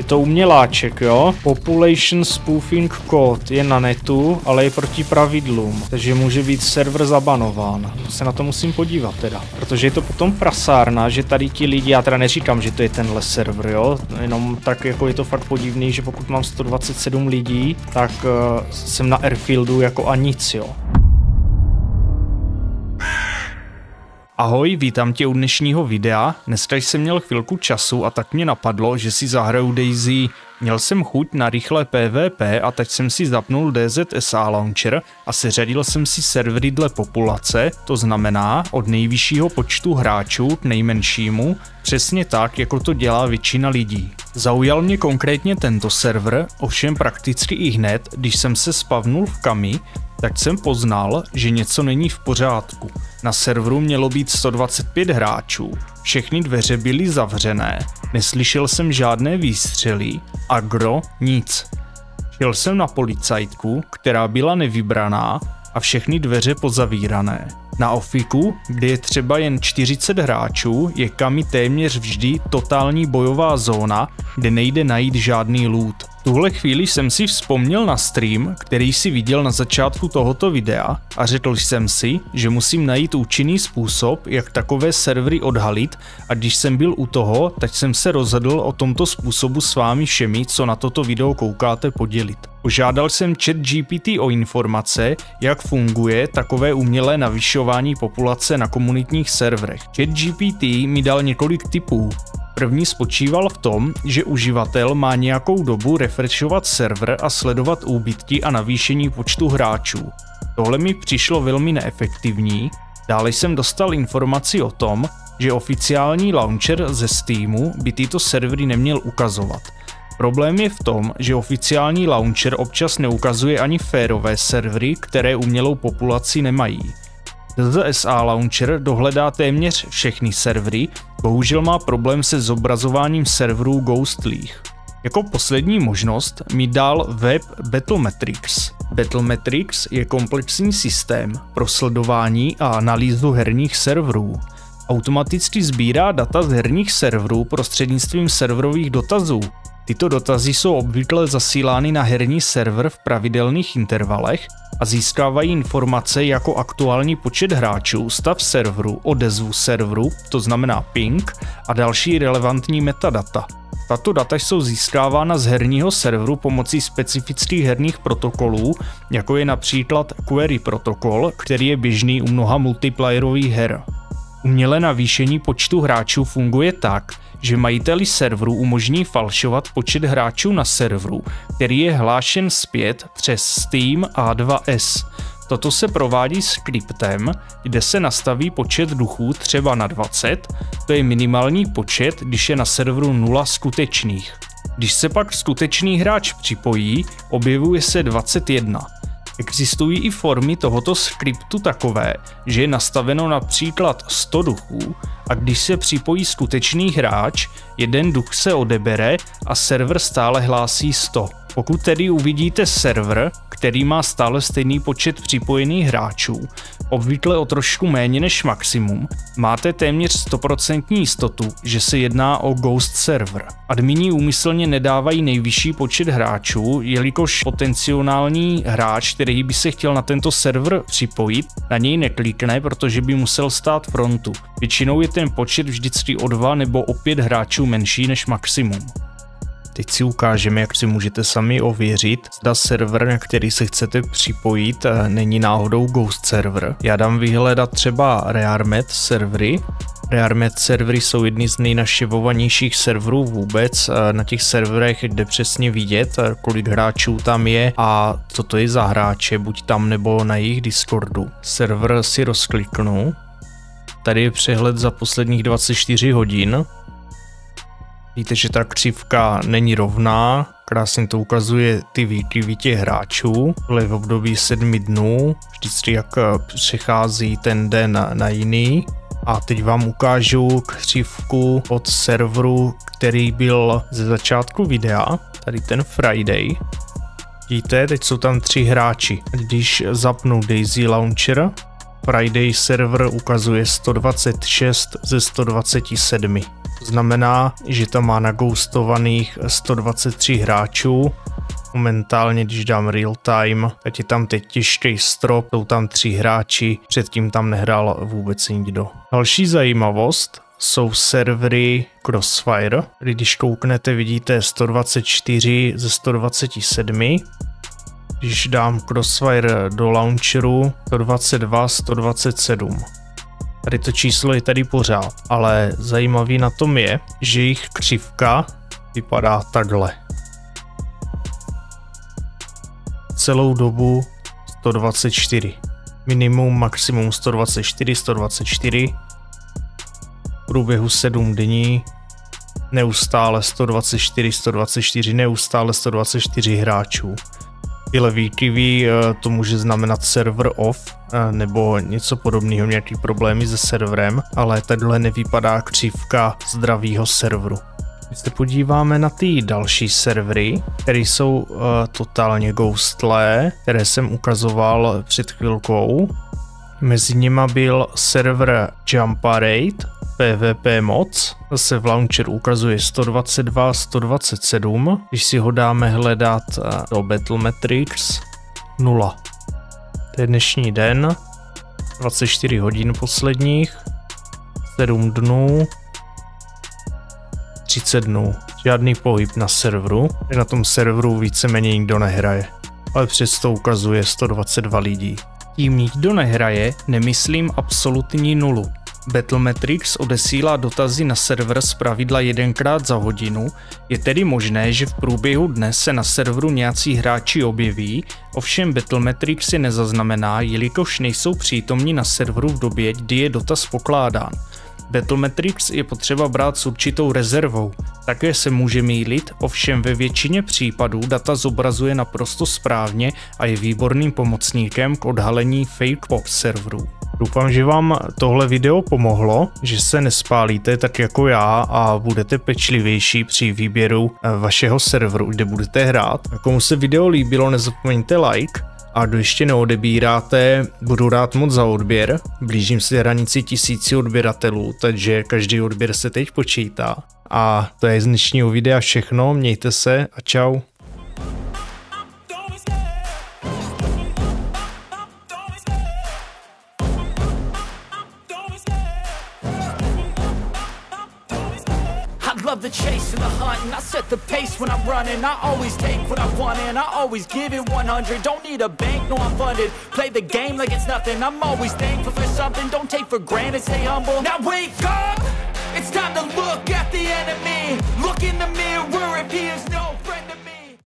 Je to uměláček, jo? Population Spoofing Code je na netu, ale je proti pravidlům, takže může být server zabanován. Se na to musím podívat teda, protože je to potom prasárna, že tady ti lidi, já teda neříkám, že to je tenhle server, jo? Jenom tak jako je to fakt podivný, že pokud mám 127 lidí, tak uh, jsem na Airfieldu jako a nic, jo? Ahoj, vítám tě u dnešního videa. Dneska jsem měl chvilku času a tak mě napadlo, že si zahraju Daisy. Měl jsem chuť na rychlé PvP a teď jsem si zapnul DZSA Launcher a seřadil jsem si servery dle populace, to znamená od nejvyššího počtu hráčů k nejmenšímu, přesně tak, jako to dělá většina lidí. Zaujal mě konkrétně tento server, ovšem prakticky i hned, když jsem se spavnul v Kami, tak jsem poznal, že něco není v pořádku. Na serveru mělo být 125 hráčů, všechny dveře byly zavřené, neslyšel jsem žádné výstřely, agro nic. Šel jsem na policajtku, která byla nevybraná a všechny dveře pozavírané. Na Ofiku, kde je třeba jen 40 hráčů, je kami téměř vždy totální bojová zóna, kde nejde najít žádný loot tuhle chvíli jsem si vzpomněl na stream, který si viděl na začátku tohoto videa a řekl jsem si, že musím najít účinný způsob, jak takové servery odhalit a když jsem byl u toho, tak jsem se rozhodl o tomto způsobu s vámi všemi, co na toto video koukáte, podělit. Požádal jsem chat GPT o informace, jak funguje takové umělé navyšování populace na komunitních serverech. Chat GPT mi dal několik tipů, První spočíval v tom, že uživatel má nějakou dobu refreshovat server a sledovat úbytky a navýšení počtu hráčů. Tohle mi přišlo velmi neefektivní, dále jsem dostal informaci o tom, že oficiální launcher ze Steamu by tyto servery neměl ukazovat. Problém je v tom, že oficiální launcher občas neukazuje ani férové servery, které umělou populaci nemají. ZSA Launcher dohledá téměř všechny servery, bohužel má problém se zobrazováním serverů Ghostleak. Jako poslední možnost mi dal web Battlemetrics. Battlemetrics je komplexní systém pro sledování a analýzu herních serverů. Automaticky sbírá data z herních serverů prostřednictvím serverových dotazů, Tyto dotazy jsou obvykle zasílány na herní server v pravidelných intervalech a získávají informace jako aktuální počet hráčů, stav serveru, odezvu serveru, to znamená ping, a další relevantní metadata. Tato data jsou získávána z herního serveru pomocí specifických herních protokolů, jako je například Query protokol, který je běžný u mnoha multiplayerových her. Umělé navýšení počtu hráčů funguje tak, že majiteli serveru umožní falšovat počet hráčů na serveru, který je hlášen zpět přes Steam A2S. Toto se provádí skriptem, kde se nastaví počet duchů třeba na 20, to je minimální počet, když je na serveru 0 skutečných. Když se pak skutečný hráč připojí, objevuje se 21. Existují i formy tohoto skriptu takové, že je nastaveno například 100 duchů a když se připojí skutečný hráč, jeden duch se odebere a server stále hlásí 100. Pokud tedy uvidíte server, který má stále stejný počet připojených hráčů, obvykle o trošku méně než maximum, máte téměř 100% jistotu, že se jedná o ghost server. Admini úmyslně nedávají nejvyšší počet hráčů, jelikož potenciální hráč, který by se chtěl na tento server připojit, na něj neklikne, protože by musel stát frontu. Většinou je ten počet vždycky o dva nebo o pět hráčů menší než maximum. Teď si ukážeme, jak si můžete sami ověřit, zda server, na který se chcete připojit, eh, není náhodou ghost server. Já dám vyhledat třeba Rearmet servery. Rearmet servery jsou jedny z nejnaštěvovanějších serverů vůbec. Eh, na těch serverech jde přesně vidět, eh, kolik hráčů tam je a co to je za hráče, buď tam nebo na jejich Discordu. Server si rozkliknu. Tady je přehled za posledních 24 hodin. Víte, že ta křivka není rovná, krásně to ukazuje ty výkyvy těch hráčů, ale v období sedmi dnů, vždycky jak eh, přechází ten den na jiný. A teď vám ukážu křivku od serveru, který byl ze začátku videa, tady ten Friday. Vidíte, teď jsou tam tři hráči. Když zapnu Daisy Launcher, Friday server ukazuje 126 ze 127. Znamená, že tam má nagoustovaných 123 hráčů. Momentálně, když dám real time, tak je tam teď těžký strop, jsou tam tři hráči, předtím tam nehrál vůbec nikdo. Další zajímavost, jsou servery Crossfire, kdy když kouknete, vidíte 124 ze 127. Když dám Crossfire do launcheru 122, 127. Tady to číslo je tady pořád, ale zajímavý na tom je, že jejich křivka vypadá takhle. Celou dobu 124. Minimum, maximum 124, 124. V průběhu 7 dní neustále 124, 124, neustále 124 hráčů. Tyhle výkyvy eh, to může znamenat server off eh, nebo něco podobného, nějaký problémy se serverem, ale takhle nevypadá křivka zdravého serveru. Když se podíváme na ty další servery, které jsou uh, totálně ghostlé, které jsem ukazoval před chvilkou, mezi nimi byl server Jumparade, PvP moc, zase v launcheru ukazuje 122, 127, když si ho dáme hledat eh, do Battlemetrics, 0. To je dnešní den, 24 hodin posledních, 7 dnů, 30 dnů. Žádný pohyb na serveru, na tom serveru víceméně nikdo nehraje. Ale přesto ukazuje 122 lidí. Tím nikdo nehraje, nemyslím absolutní nulu. Battlemetrics odesílá dotazy na server z pravidla jedenkrát za hodinu, je tedy možné, že v průběhu dne se na serveru nějací hráči objeví, ovšem Battlemetrics si nezaznamená, jelikož nejsou přítomní na serveru v době, kdy je dotaz pokládán. Battlemetrics je potřeba brát s určitou rezervou. Také se může mýlit, ovšem ve většině případů data zobrazuje naprosto správně a je výborným pomocníkem k odhalení fake pop serverů. Doufám, že vám tohle video pomohlo, že se nespálíte tak jako já a budete pečlivější při výběru eh, vašeho serveru, kde budete hrát. A komu se video líbilo, nezapomeňte like a kdo ještě neodebíráte, budu rád moc za odběr. Blížím se hranici tisíci odběratelů, takže každý odběr se teď počítá. A to je z dnešního videa všechno, mějte se a čau. I set the pace when I'm running. I always take what I want and I always give it 100 Don't need a bank, no I'm funded. Play the game like it's nothing. I'm always thankful for something. Don't take for granted, stay humble. Now wake up! It's time to look at the enemy. Look in the mirror if he is